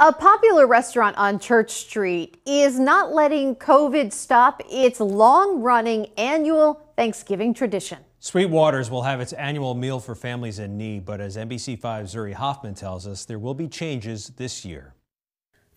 A popular restaurant on Church Street is not letting COVID stop its long running annual Thanksgiving tradition. Sweetwaters will have its annual meal for families in need, but as NBC5's Zuri Hoffman tells us, there will be changes this year.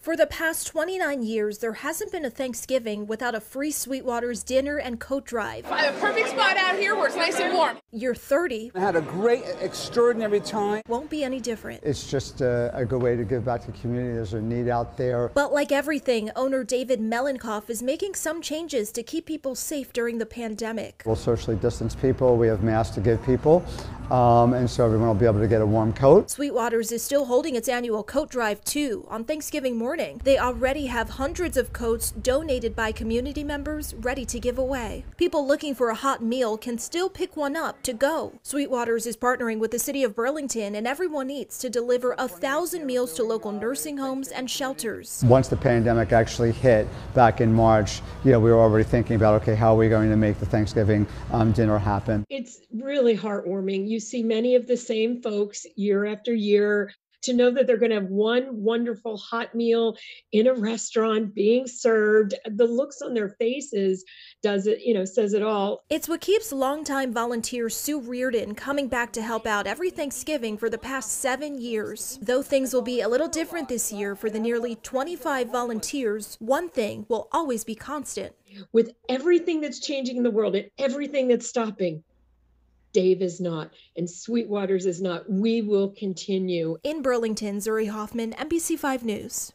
For the past 29 years, there hasn't been a Thanksgiving without a free Sweetwater's dinner and coat drive. I have a perfect spot out here where it's nice and warm. You're 30. I had a great, extraordinary time. Won't be any different. It's just a, a good way to give back to the community. There's a need out there. But like everything, owner David Melinkoff is making some changes to keep people safe during the pandemic. We'll socially distance people. We have masks to give people. Um, and so everyone will be able to get a warm coat. Sweetwaters is still holding its annual coat drive too on Thanksgiving morning. They already have hundreds of coats donated by community members ready to give away. People looking for a hot meal can still pick one up to go. Sweetwaters is partnering with the city of Burlington and Everyone Eats to deliver a thousand meals to local nursing homes and shelters. Once the pandemic actually hit back in March, you know, we were already thinking about, okay, how are we going to make the Thanksgiving um, dinner happen? It's really heartwarming. You see many of the same folks year after year to know that they're going to have one wonderful hot meal in a restaurant being served. The looks on their faces does it you know says it all. It's what keeps longtime volunteer sue reardon coming back to help out every thanksgiving for the past seven years. Though things will be a little different this year for the nearly 25 volunteers one thing will always be constant. With everything that's changing in the world and everything that's stopping Dave is not, and Sweetwaters is not. We will continue. In Burlington, Zuri Hoffman, NBC5 News.